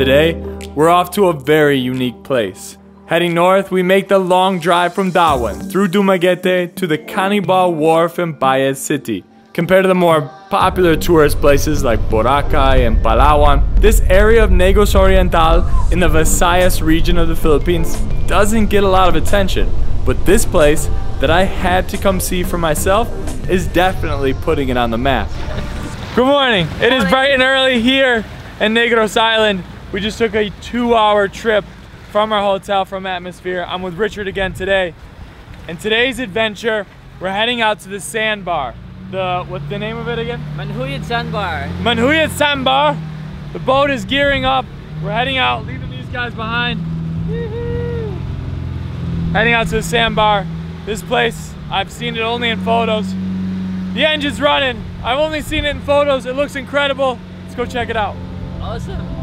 Today, we're off to a very unique place. Heading north, we make the long drive from Dauin through Dumaguete to the Canibal Wharf in Bais City. Compared to the more popular tourist places like Boracay and Palawan, this area of Negros Oriental in the Visayas region of the Philippines doesn't get a lot of attention. But this place that I had to come see for myself is definitely putting it on the map. Good morning. It is bright and early here in Negros Island. We just took a two hour trip from our hotel from Atmosphere. I'm with Richard again today. And today's adventure, we're heading out to the sandbar. The, what's the name of it again? Manjuyod Sandbar. Manjuyod Sandbar. The boat is gearing up. We're heading out, leaving these guys behind. Heading out to the sandbar. This place, I've seen it only in photos. The engine's running. I've only seen it in photos. It looks incredible. Let's go check it out. Awesome.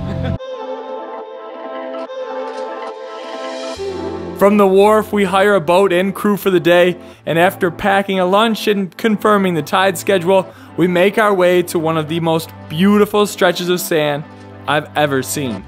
From the wharf, we hire a boat and crew for the day, and after packing a lunch and confirming the tide schedule, we make our way to one of the most beautiful stretches of sand I've ever seen.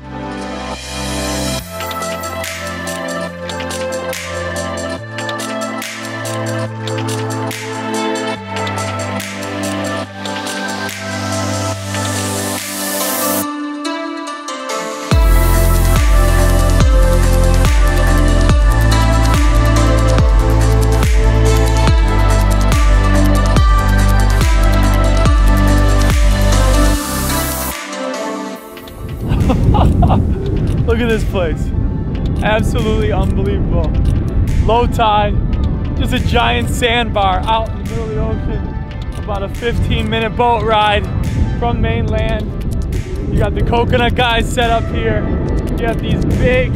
Absolutely unbelievable. Low tide, just a giant sandbar out in the middle of the ocean. About a 15 minute boat ride from mainland. You got the coconut guys set up here. You have these big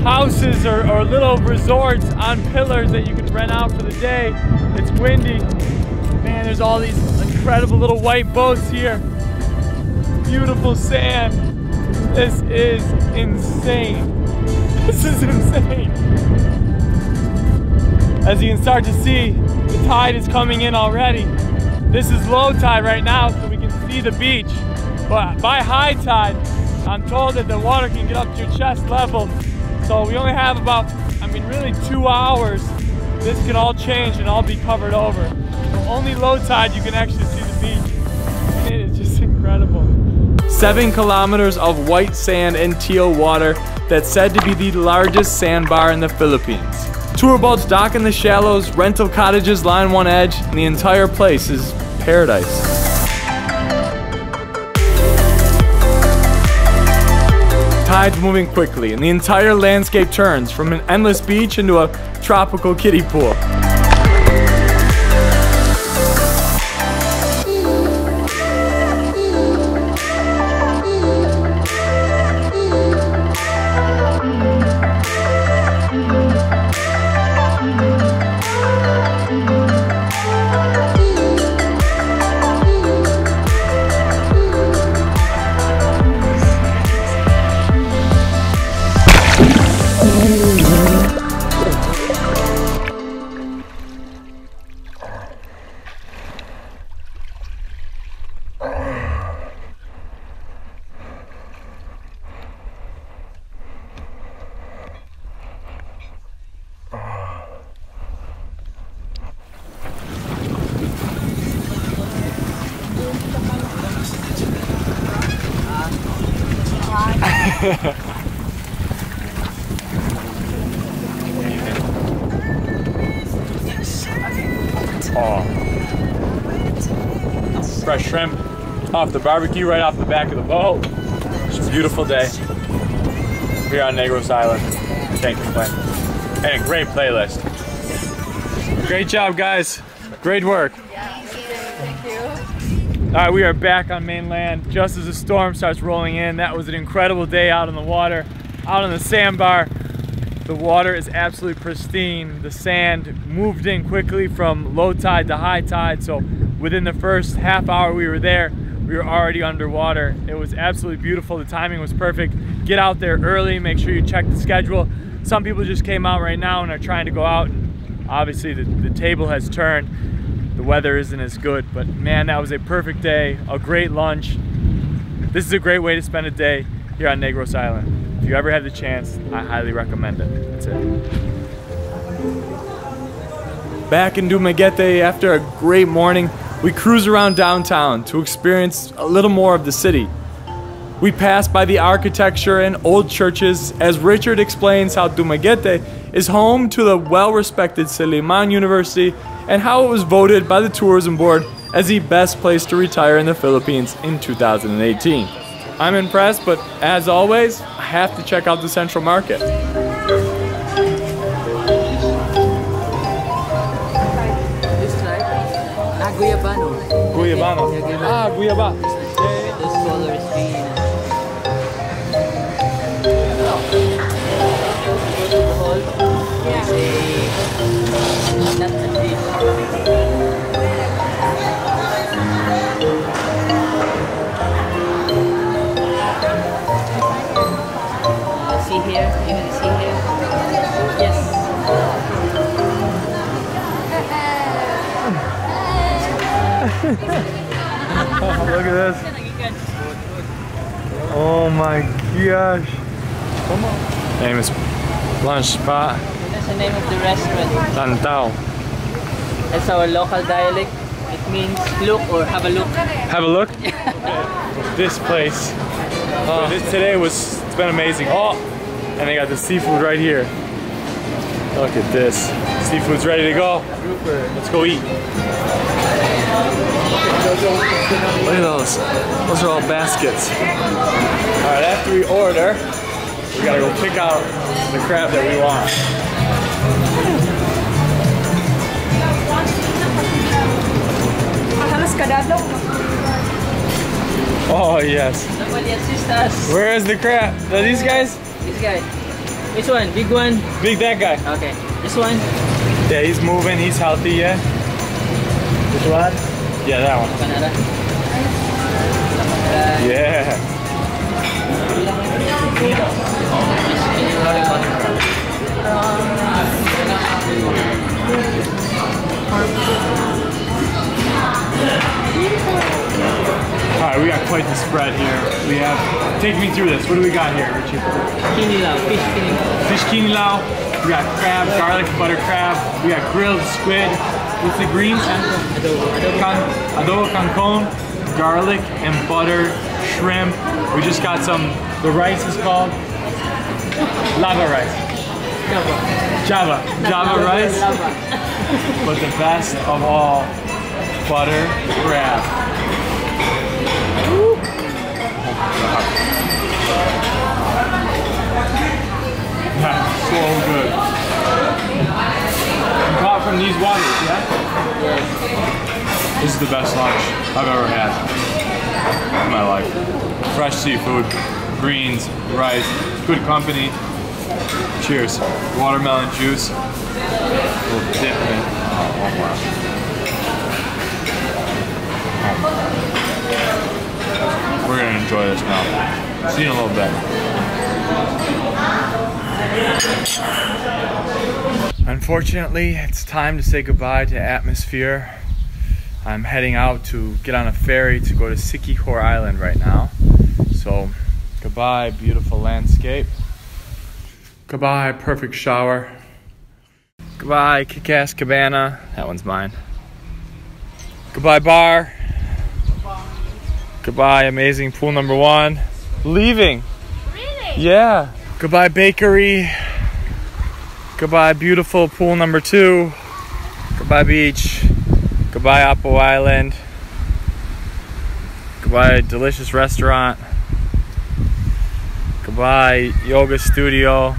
houses or, or little resorts on pillars that you can rent out for the day. It's windy. Man, there's all these incredible little white boats here. Beautiful sand. This is insane. This is insane. As you can start to see, the tide is coming in already. This is low tide right now, so we can see the beach. But by high tide, I'm told that the water can get up to your chest level. So we only have about, I mean, really two hours. This can all change and all be covered over. So only low tide you can actually Seven kilometers of white sand and teal water that's said to be the largest sandbar in the Philippines. Tour boats dock in the shallows, rental cottages line one edge, and the entire place is paradise. Tide's moving quickly, and the entire landscape turns from an endless beach into a tropical kiddie pool. Oh. Fresh shrimp off the barbecue right off the back of the boat. It's a beautiful day here on Negros Island. Can't complain. And a great playlist. Great job, guys. Great work. Thank you. All right, we are back on mainland just as the storm starts rolling in. That was an incredible day out on the water, out on the sandbar. The water is absolutely pristine. The sand moved in quickly from low tide to high tide. So within the first half hour we were there, we were already underwater. It was absolutely beautiful. The timing was perfect. Get out there early, make sure you check the schedule. Some people just came out right now and are trying to go out. And obviously the, the table has turned. The weather isn't as good, but man, that was a perfect day, a great lunch. This is a great way to spend a day here on Negros Island. If you ever have the chance, I highly recommend it. That's it. Back in Dumaguete after a great morning, we cruise around downtown to experience a little more of the city. We pass by the architecture and old churches as Richard explains how Dumaguete is home to the well respected Silliman University and how it was voted by the tourism board as the best place to retire in the Philippines in 2018. I'm impressed, but as always, I have to check out the Central Market. This right? Ah, Guyabano. Guyabano. Ah, Guyaba. Those colors green. Yeah. Not the fish. See here? You can see here? Yes. Look at this. Oh my gosh. Name is lunch spot, That's the name of the restaurant. Tantao. That's our local dialect. It means look or have a look. Have a look. this place. Oh, this today was it's been amazing. Oh, and they got the seafood right here. Look at this. Seafood's ready to go. Let's go eat. Look at those. Those are all baskets. All right, after we order, we gotta go pick out the crab that we want. Yes. Somebody assist us. Where is the crab? Are these guys? This guy. Which one? Big one? Big that guy. Okay. This one? Yeah, he's moving. He's healthy. Yeah. Which one? Yeah, that one. Yeah. All right, we got quite the spread here. We have. Take me through this. What do we got here, Richie? Kinilaw. Fish kinilaw. Fish. We got crab, garlic butter crab. We got grilled squid. What's the greens? Adobo. Adobo. Can, adobo kangkong, garlic and butter, shrimp. We just got some, the rice is called lava rice. Java. Java, Java rice, Lava. but the best of all, butter crab. That's so good. Caught from these waters, yeah? This is the best lunch I've ever had in my life. Fresh seafood, greens, rice, good company. Cheers. Watermelon juice. A little dip in it. Oh. Enjoy this now. See you in a little bit. Unfortunately, it's time to say goodbye to Atmosphere. I'm heading out to get on a ferry to go to Siquijor Island right now. So, goodbye, beautiful landscape. Goodbye, perfect shower. Goodbye, kick ass cabana. That one's mine. Goodbye, bar. Goodbye, amazing pool number one. Leaving. Really? Yeah. Goodbye, bakery. Goodbye, beautiful pool number two. Goodbye, beach. Goodbye, Apple Island. Goodbye, delicious restaurant. Goodbye, yoga studio.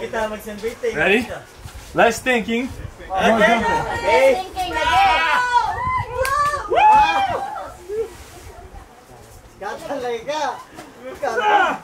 Kita mag-celebrate. Ready? Less thinking. More jumping. Okay. Woo! Woo! Woo!